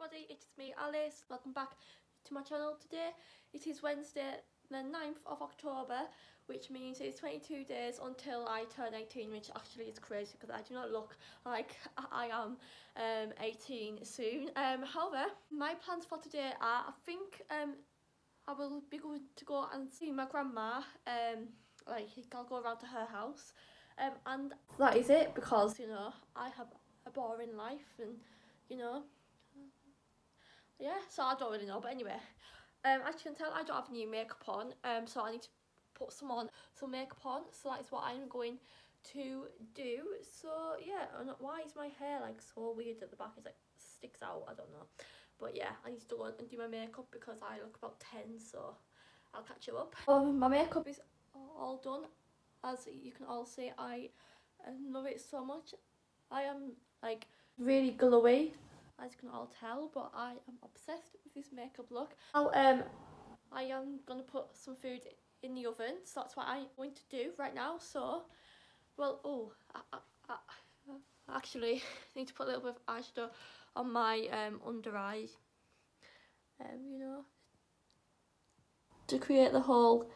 everybody, it is me Alice, welcome back to my channel today. It is Wednesday the 9th of October which means it's 22 days until I turn 18 which actually is crazy because I do not look like I am um, 18 soon. Um, however, my plans for today are I think um, I will be going to go and see my grandma, um, like I'll go around to her house um, and that is it because you know I have a boring life and you know yeah so I don't really know but anyway. Um as you can tell I don't have new makeup on um so I need to put some on some makeup on so that's what I'm going to do. So yeah and why is my hair like so weird at the back? It's like sticks out? I don't know. But yeah I need to go and do my makeup because I look about 10 so I'll catch you up. Oh my makeup is all done. As you can all see I love it so much. I am like really glowy as you can all tell but I am obsessed with this makeup look. Now um I am gonna put some food in the oven so that's what I'm going to do right now so well oh I, I, I actually need to put a little bit of eyeshadow on my um, under eye. Um, you know to create the whole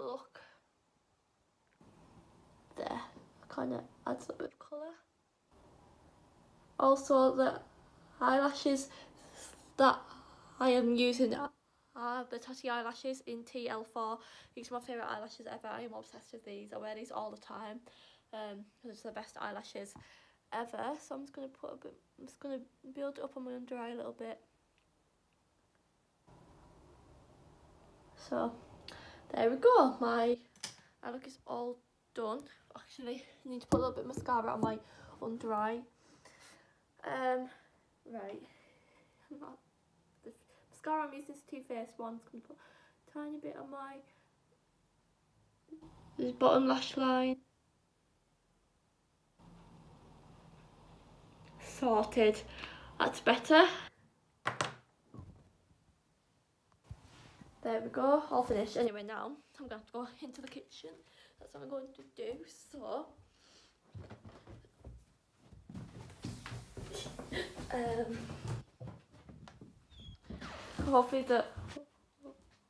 look. There kind of adds a bit of colour also the eyelashes that I am using are the Tatti eyelashes in TL4 these are my favourite eyelashes ever. I am obsessed with these. I wear these all the time um it's the best eyelashes ever. So I'm just going to put a bit I'm just going to build up on my under eye a little bit. So there we go. My eye look is all done. Actually I need to put a little bit of mascara on my under eye um right. Not the mascara I'm using is Too Faced one I'm going to put a tiny bit on my this bottom lash line. Sorted. That's better. There we go all finished. Anyway now I'm going to go into the kitchen. That's what I'm going to do so um hopefully the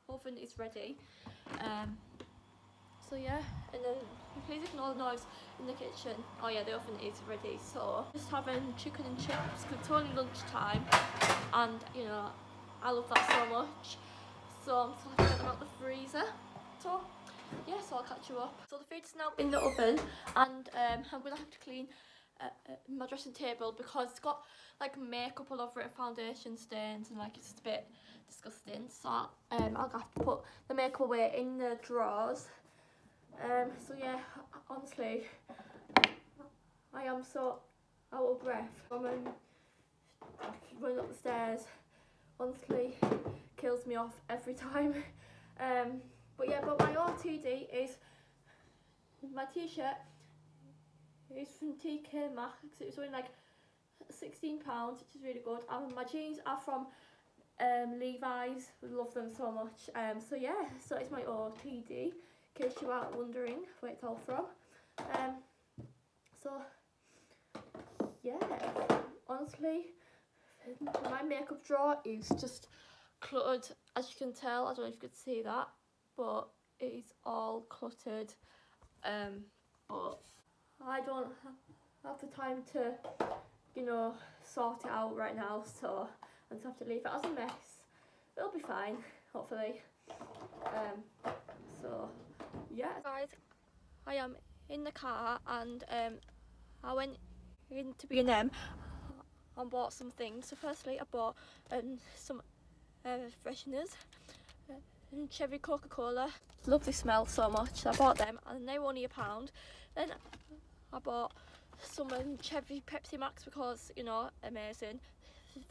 oven is ready. Um so yeah and then please ignore the noise in the kitchen. Oh yeah the oven is ready. So just having chicken and chips because it's only lunchtime and you know I love that so much. So I'm to get them out the freezer. So yeah, so I'll catch you up. So the food's now in the oven and um, I'm to have to clean my dressing table because it's got like makeup all over it, foundation stains and like it's just a bit disgusting. So um, I'll have to put the makeup away in the drawers. Um, so yeah, honestly, I am so out of breath. I'm um, running up the stairs. Honestly, kills me off every time. Um, but yeah, but my OTD is my t-shirt is from TK Maxx. It was only like £16, which is really good. And my jeans are from um, Levi's. Love them so much. Um, so yeah, so it's my OTD, in case you are wondering where it's all from. Um, so yeah, honestly, my makeup drawer is just cluttered. As you can tell, I don't know if you could see that but it is all cluttered um, but I don't have the time to you know sort it out right now so I just have to leave it as a mess it'll be fine hopefully um, so yeah guys I am in the car and um, I went into B&M and bought some things so firstly I bought um, some uh, fresheners and cherry Coca-Cola. Love the smell so much. I bought them and they were only a pound. Then I bought some um, cherry Pepsi Max because, you know, amazing.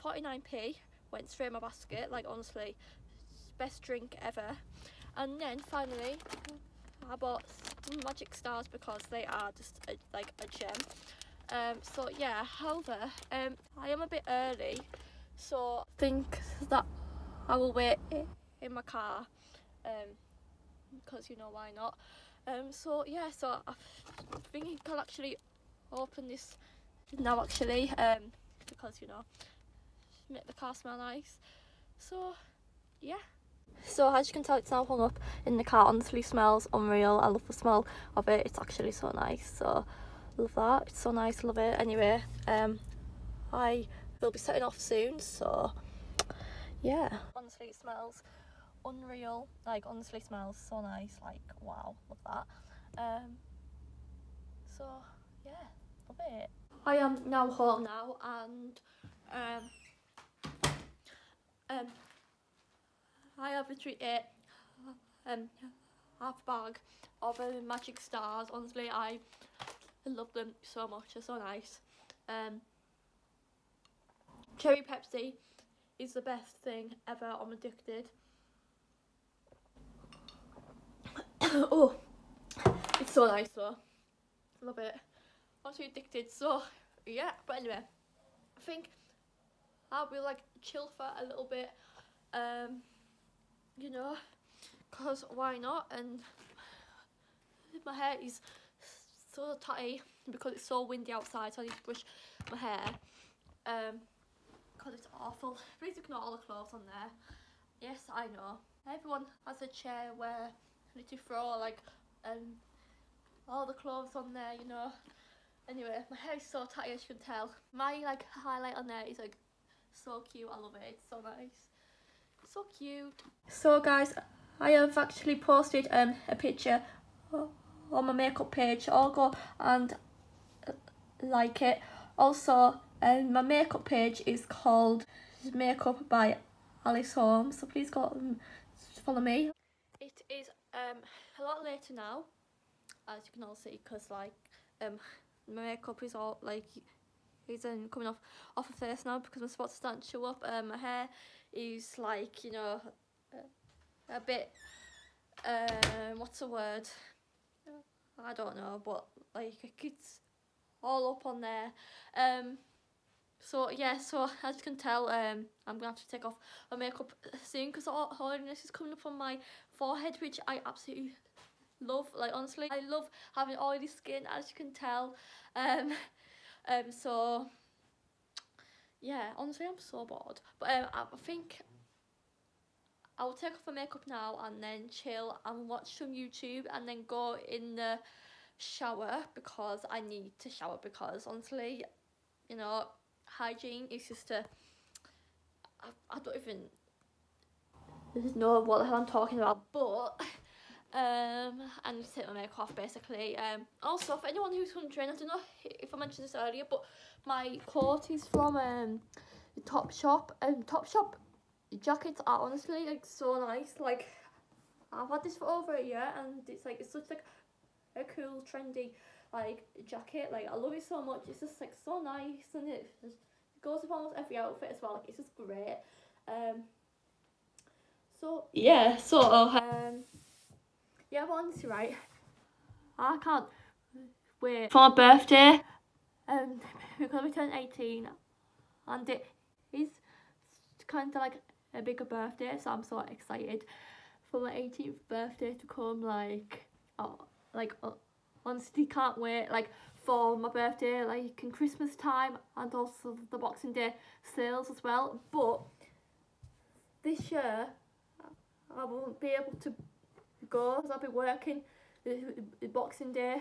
49p went straight in my basket. Like, honestly, best drink ever. And then, finally, I bought Magic Stars because they are just a, like a gem. Um, so, yeah, however, um, I am a bit early. So, I think that I will wait in my car um, because you know why not um, so yeah so I think you can actually open this now actually um, because you know make the car smell nice. So, yeah. So as you can tell it's now hung up in the car, honestly smells unreal. I love the smell of it, it's actually so nice. So love that, it's so nice, love it. Anyway, um, I will be setting off soon, so yeah. Honestly it smells unreal, like honestly smells so nice, like wow, love that. Um, so yeah, love it. I am now home now and um, um, I have literally ate um, half bag of uh, Magic Stars. Honestly, I love them so much. They're so nice. Um, cherry Pepsi is the best thing ever. I'm addicted. oh, it's so nice though. Love it. I'm so addicted. So yeah, but anyway, I think I'll be like chill for a little bit. Um, you know, because why not? And my hair is so tight because it's so windy outside, so I need to brush my hair. Um, because it's awful. Please ignore all the clothes on there. Yes, I know. Everyone has a chair where I need to throw like um all the clothes on there, you know. Anyway, my hair is so tight as you can tell. My like highlight on there is like so cute. I love it. It's so nice. So cute. So guys, I have actually posted um, a picture on my makeup page. I'll go and uh, like it. Also, um, my makeup page is called Makeup by Alice Holmes. So please go and follow me. Later now, as you can all see, because like um, my makeup is all like is um, coming off off the face now because my spots are starting to show up. Um, my hair is like, you know, a, a bit, um, what's the word? I don't know, but like it's all up on there. Um, so yeah, so as you can tell, um, I'm gonna have to take off my makeup soon because all holiness is coming up on my forehead, which I absolutely love. Like honestly, I love having oily skin, as you can tell. Um, um, so yeah, honestly, I'm so bored. But um, I think I'll take off my makeup now and then chill and watch some YouTube and then go in the shower because I need to shower because honestly, you know, hygiene is just a. I, I don't even know what the hell I'm talking about, but um, to take my makeup off basically. Um, also, for anyone who's wondering, I don't know if I mentioned this earlier, but my coat is from um, Topshop. Um, Topshop jackets are honestly like so nice. Like I've had this for over a year, and it's like it's such like a cool, trendy like jacket. Like I love it so much. It's just like so nice, and it just goes with almost every outfit as well. Like it's just great. Um. So yeah, so um, yeah, but honestly, right, I can't wait for my birthday. Um, because we turned 18 and it is kind of like a bigger birthday so I'm so excited for my 18th birthday to come like oh like uh, honestly can't wait like for my birthday like in Christmas time and also the Boxing Day sales as well but this year I won't be able to go because I'll be working the, Boxing Day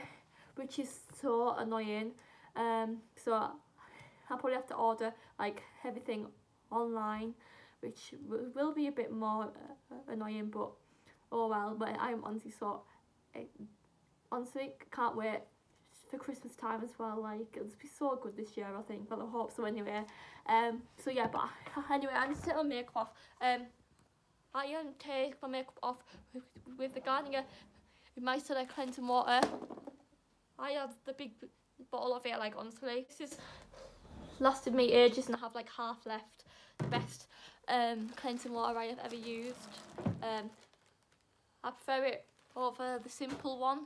which is so annoying um, so I'll probably have to order like everything online, which will be a bit more uh, annoying, but oh well. But I'm honestly so it, honestly can't wait for Christmas time as well. Like it'll be so good this year, I think. Well, I hope so anyway. Um, so yeah, but anyway, I'm just take my makeup off. Um, I am take my makeup off with, with the Garnier Micellar cleansing water. I have the big bottle of it, like honestly. This has lasted me ages and I have like half left. The best um, cleansing water I have ever used. Um, I prefer it over the simple one,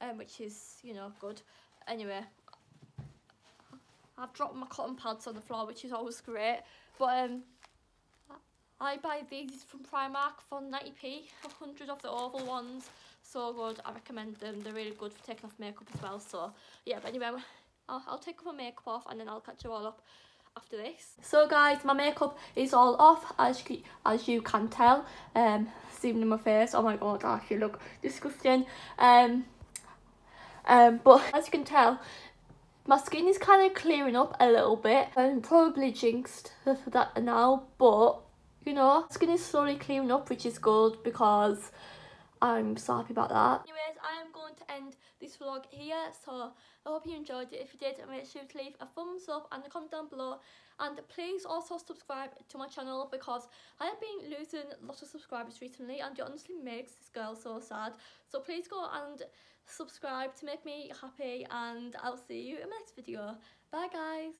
um, which is, you know, good. Anyway, I've dropped my cotton pads on the floor, which is always great. But um, I buy these from Primark for 90p, 100 of the oval ones so good I recommend them they're really good for taking off makeup as well so yeah but anyway I'll, I'll take my makeup off and then I'll catch you all up after this. So guys, my makeup is all off as you, as you can tell. Um, seeing in my face. Oh my god, I actually look disgusting. Um, um, but as you can tell, my skin is kind of clearing up a little bit. I'm probably jinxed for that now, but you know, skin is slowly clearing up, which is good because I'm so happy about that. Anyways, I am going to end this vlog here, so I hope you enjoyed it. If you did, make sure to leave a thumbs up and a comment down below. And please also subscribe to my channel because I have been losing lots of subscribers recently and it honestly makes this girl so sad. So please go and subscribe to make me happy and I'll see you in my next video. Bye guys!